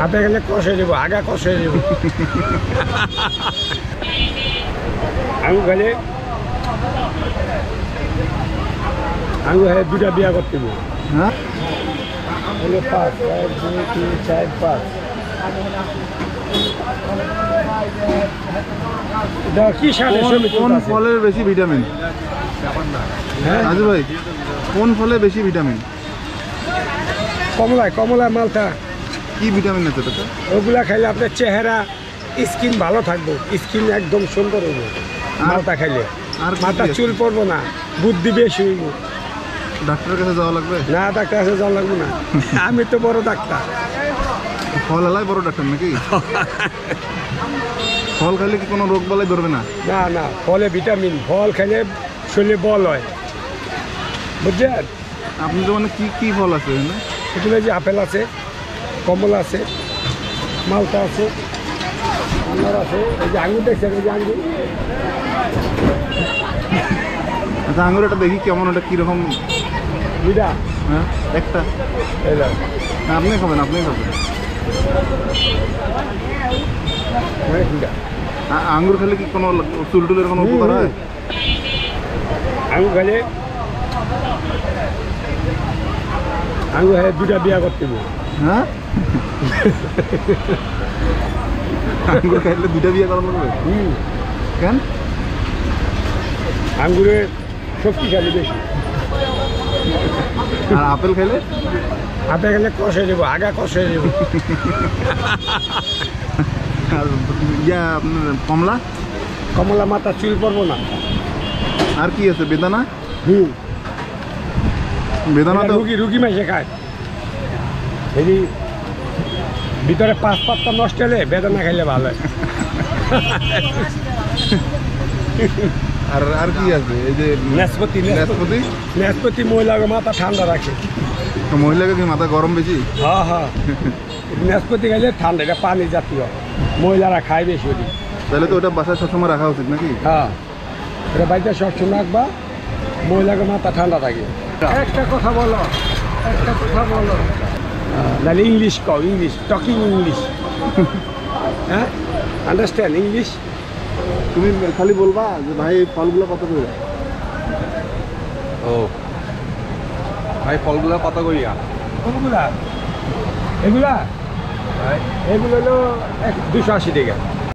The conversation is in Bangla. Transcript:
হাতে গেলে কষে দেবো আগা কষে দেবো আমি গেলে আমি গেলে দুটা বিয়া করতে হ্যাঁ? হলো পাঁচ এক দুই তিন চার পাঁচ। কি কোন? ফলের বেশি ভিটামিন? হ্যাঁ? রাজু ভাই কোন ফলে বেশি ভিটামিন? কমলায় কমলা মালটা। কি ভিটামিন আছে এটাতে ওগুলা খাইলে আপনার চেহারা স্কিন ভালো থাকবে। স্কিন একদম সুন্দর হইব। মালটা খাইলে। আর মাথা চুল পড়ব না বুদ্ধি বেশি হইব। ডাক্তারের কাছে যাওয়া লাগবে? না ডাক্তার কাছে যাওয়া লাগবে না। আমি তো বড় ডাক্তার। ফল এলাই বড় ডাক্তার নাকি? ফল খাইলে কি কোনো রোগ বালাই ধরবে না? না না ফলে ভিটামিন ফল খাইলে শরীরে বল হয়। বুঝছেন? আপনি তো মানে কি কি ফল আছে এখানে? যে আপেল আছে কমলা আছে মালটা আছে আনার আছে এই যে আঙুর দেখছেন এই যে আঙুর। আচ্ছা আঙুর এটা দেখি কেমন ওটা কীরকম? দুইটা। হ্যাঁ একটা? না, আপনি খাবেন আপনি খাবেন। দুইটা। আ- আঙ্গুর খেলে কি কোনো চুল টুলের কোনো উপকার হয়? আঙুর খাইলে আঙুর খাইলে দুটা বিয়া করতে হ্যাঁ? আঙ্গুর খাইলে দুটা বিয়ে করা? লাগবে হুম। কেন? আঙ্গুরের শক্তিশালী বেশি। আর আপেল খাইলে? হাতে গেলে কষে দেবো আগা কষে দেবো আর ইয়া কমলা? কমলা মাথা চুল পড়ব না। আর কি আছে বেদানা? হুম। বেদানা তো রুগী রুগী মাসে খায়। এই ভিতরে পাঁচ পাত্তা নষ্ট হলে বেদনা খাইলে ভালো। হয় আর আর কি আছে? এই যে নাশপাতি নাশপাতি নাশপাতি মহিলার মাথা ঠান্ডা রাখে। মহিলাকে কি মাথা গরম বেশি? হ্যাঁ হ্যাঁ। নাশপাতি খাইলে ঠান্ডা এটা পানি জাতীয়। মহিলারা খায় বেশি ওটি তাহলে তো ওটা বাসায় সবসময় রাখা উচিত নাকি? হ্যাঁ। এটা বাড়িতে সবসময় রাখবা মহিলাকে মাথা ঠান্ডা থাকে। একটা কথা বলো একটা কথা বলো। নাহলে ইংলিশ কও ইংলিশ টকিং ইংলিশ হ্যাঁ আন্ডারস্ট্যান্ড ইংলিশ তুমি খালি বলবা যে ভাই এই ফলগুলো কত করে? ও। ভাই ফলগুলো কত করিয়া? ফলগুলা? এগুলা? এগুলো হলো এক দুশো আশি টাকা।